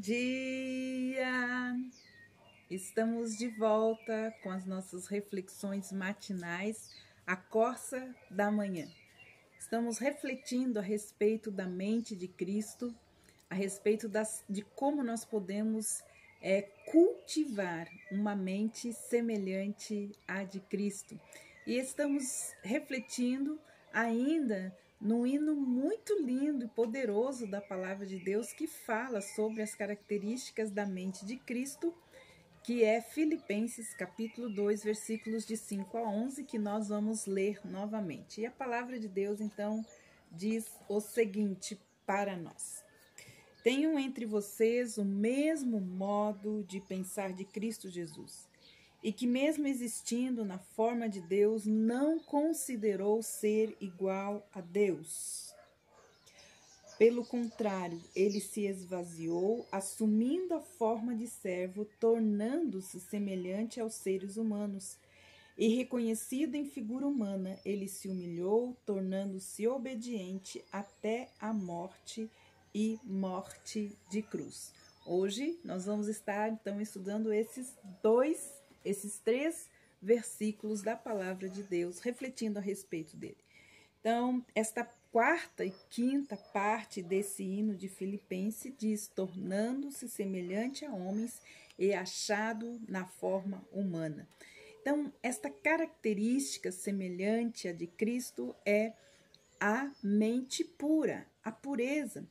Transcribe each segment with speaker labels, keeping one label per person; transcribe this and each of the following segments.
Speaker 1: dia! Estamos de volta com as nossas reflexões matinais, a Corça da Manhã. Estamos refletindo a respeito da mente de Cristo, a respeito das, de como nós podemos é, cultivar uma mente semelhante à de Cristo. E estamos refletindo ainda num hino muito lindo e poderoso da palavra de Deus que fala sobre as características da mente de Cristo, que é Filipenses capítulo 2, versículos de 5 a 11, que nós vamos ler novamente. E a palavra de Deus então diz o seguinte para nós: Tenham entre vocês o mesmo modo de pensar de Cristo Jesus e que, mesmo existindo na forma de Deus, não considerou ser igual a Deus. Pelo contrário, ele se esvaziou, assumindo a forma de servo, tornando-se semelhante aos seres humanos. E reconhecido em figura humana, ele se humilhou, tornando-se obediente até a morte e morte de cruz. Hoje nós vamos estar então estudando esses dois esses três versículos da palavra de Deus, refletindo a respeito dele. Então, esta quarta e quinta parte desse hino de Filipenses diz: tornando-se semelhante a homens e achado na forma humana. Então, esta característica semelhante à de Cristo é a mente pura, a pureza.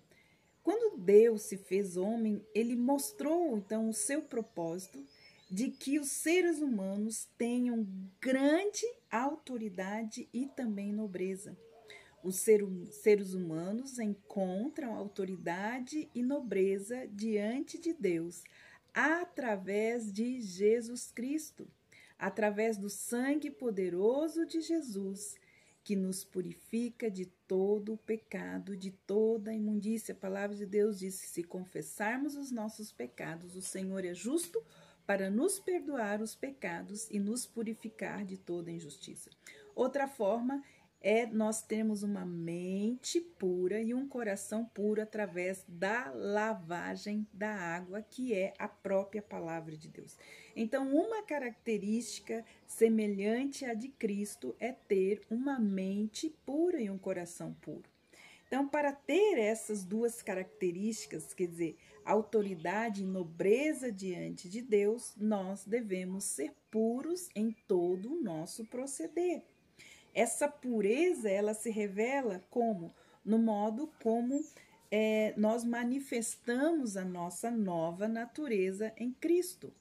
Speaker 1: Quando Deus se fez homem, ele mostrou então o seu propósito de que os seres humanos tenham grande autoridade e também nobreza. Os seres humanos encontram autoridade e nobreza diante de Deus através de Jesus Cristo, através do sangue poderoso de Jesus, que nos purifica de todo o pecado, de toda a imundícia. A palavra de Deus diz: se confessarmos os nossos pecados, o Senhor é justo para nos perdoar os pecados e nos purificar de toda injustiça. Outra forma é nós termos uma mente pura e um coração puro através da lavagem da água, que é a própria palavra de Deus. Então, uma característica semelhante à de Cristo é ter uma mente pura e um coração puro. Então, para ter essas duas características, quer dizer, autoridade e nobreza diante de Deus, nós devemos ser puros em todo o nosso proceder. Essa pureza, ela se revela como? No modo como é, nós manifestamos a nossa nova natureza em Cristo,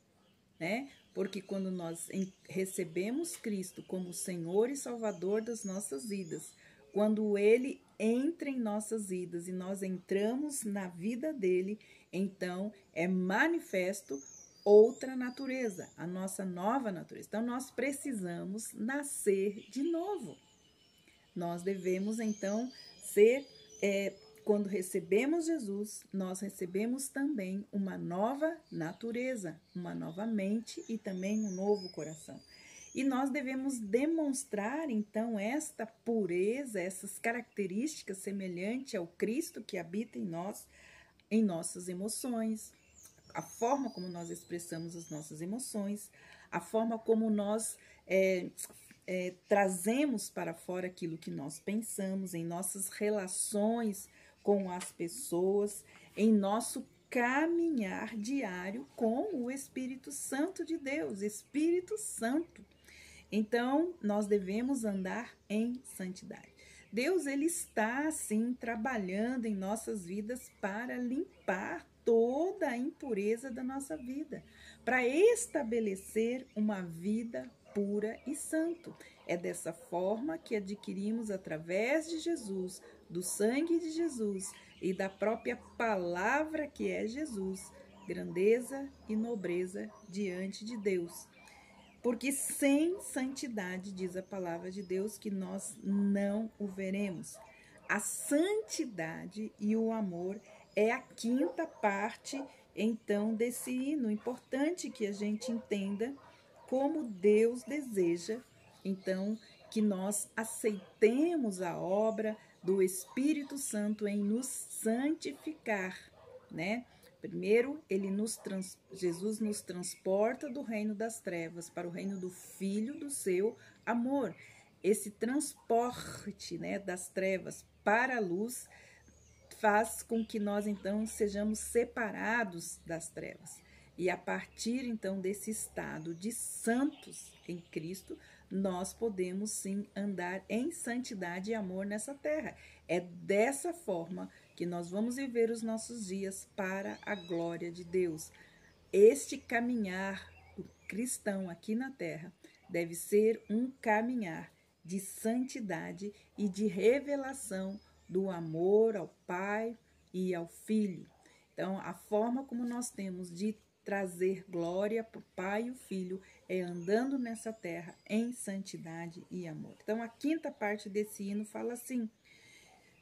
Speaker 1: né? Porque quando nós recebemos Cristo como Senhor e Salvador das nossas vidas, quando Ele entra em nossas vidas e nós entramos na vida dele, então é manifesto outra natureza, a nossa nova natureza. Então nós precisamos nascer de novo. Nós devemos então ser, é, quando recebemos Jesus, nós recebemos também uma nova natureza, uma nova mente e também um novo coração. E nós devemos demonstrar então esta pureza, essas características semelhantes ao Cristo que habita em nós, em nossas emoções, a forma como nós expressamos as nossas emoções, a forma como nós é, é, trazemos para fora aquilo que nós pensamos, em nossas relações com as pessoas, em nosso caminhar diário com o Espírito Santo de Deus, Espírito Santo. Então, nós devemos andar em santidade. Deus ele está assim trabalhando em nossas vidas para limpar toda a impureza da nossa vida, para estabelecer uma vida pura e santo. É dessa forma que adquirimos através de Jesus, do sangue de Jesus e da própria palavra que é Jesus, grandeza e nobreza diante de Deus. Porque sem santidade, diz a palavra de Deus, que nós não o veremos. A santidade e o amor é a quinta parte, então, desse hino. Importante que a gente entenda como Deus deseja, então, que nós aceitemos a obra do Espírito Santo em nos santificar, né? Primeiro, ele nos trans, Jesus nos transporta do reino das trevas para o reino do Filho do seu amor. Esse transporte né, das trevas para a luz faz com que nós então sejamos separados das trevas. E a partir então desse estado de santos em Cristo, nós podemos sim andar em santidade e amor nessa terra. É dessa forma que nós vamos viver os nossos dias para a glória de Deus. Este caminhar cristão aqui na terra deve ser um caminhar de santidade e de revelação do amor ao Pai e ao Filho. Então, a forma como nós temos de trazer glória para o Pai e o Filho é andando nessa terra em santidade e amor. Então, a quinta parte desse hino fala assim: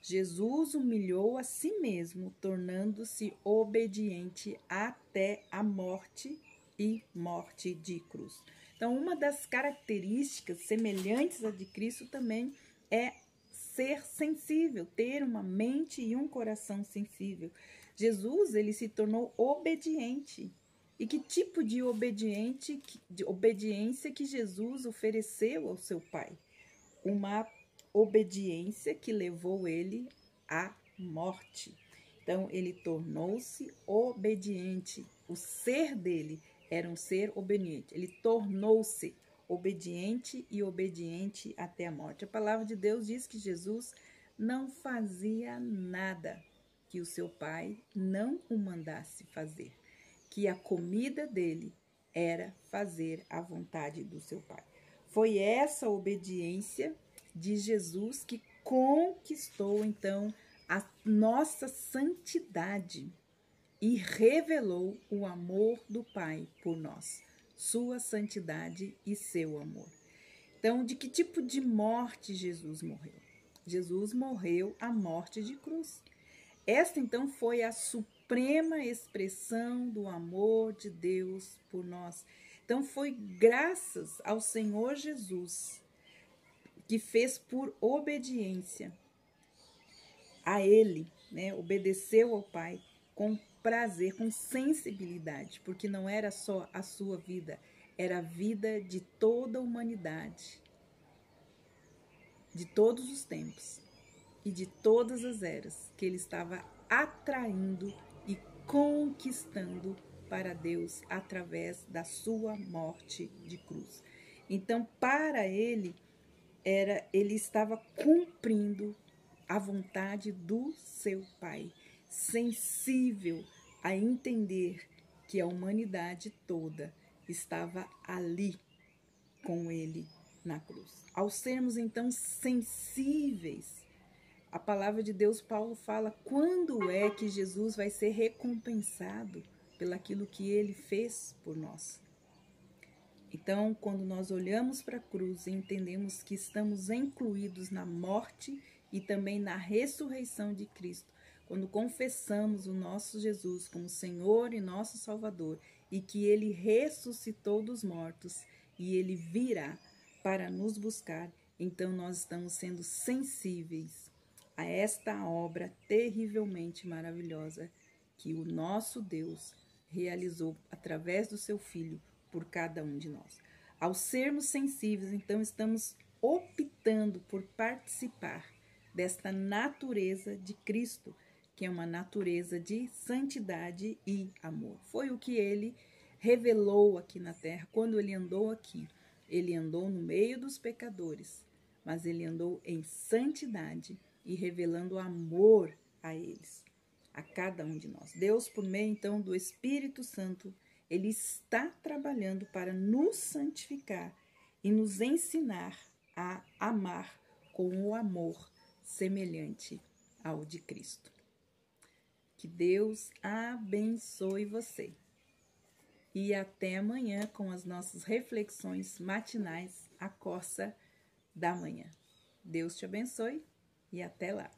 Speaker 1: Jesus humilhou a si mesmo, tornando-se obediente até a morte e morte de cruz. Então, uma das características semelhantes à de Cristo também é ser sensível, ter uma mente e um coração sensível. Jesus, ele se tornou obediente. E que tipo de obediente, de obediência que Jesus ofereceu ao seu Pai? Uma obediência que levou ele à morte. Então, ele tornou-se obediente. O ser dele era um ser obediente. Ele tornou-se obediente e obediente até a morte. A palavra de Deus diz que Jesus não fazia nada que o seu pai não o mandasse fazer, que a comida dele era fazer a vontade do seu pai. Foi essa obediência de Jesus que conquistou então a nossa santidade e revelou o amor do Pai por nós sua santidade e seu amor. Então, de que tipo de morte Jesus morreu? Jesus morreu a morte de cruz. Esta então foi a suprema expressão do amor de Deus por nós. Então foi graças ao Senhor Jesus que fez por obediência a ele, né? Obedeceu ao Pai com prazer, com sensibilidade, porque não era só a sua vida, era a vida de toda a humanidade, de todos os tempos e de todas as eras que ele estava atraindo e conquistando para Deus através da sua morte de cruz. Então, para ele era ele estava cumprindo a vontade do seu Pai, sensível a entender que a humanidade toda estava ali com ele na cruz. Ao sermos então sensíveis, a palavra de Deus, Paulo fala quando é que Jesus vai ser recompensado pelaquilo que ele fez por nós. Então, quando nós olhamos para a cruz e entendemos que estamos incluídos na morte e também na ressurreição de Cristo, quando confessamos o nosso Jesus como Senhor e nosso Salvador e que ele ressuscitou dos mortos e ele virá para nos buscar, então nós estamos sendo sensíveis a esta obra terrivelmente maravilhosa que o nosso Deus realizou através do seu Filho por cada um de nós. Ao sermos sensíveis, então estamos optando por participar desta natureza de Cristo que é uma natureza de santidade e amor. Foi o que ele revelou aqui na terra quando ele andou aqui. Ele andou no meio dos pecadores, mas ele andou em santidade e revelando amor a eles, a cada um de nós. Deus, por meio então do Espírito Santo, ele está trabalhando para nos santificar e nos ensinar a amar com o amor semelhante ao de Cristo. Que Deus abençoe você. E até amanhã com as nossas reflexões matinais, a Corça da Manhã. Deus te abençoe e até lá.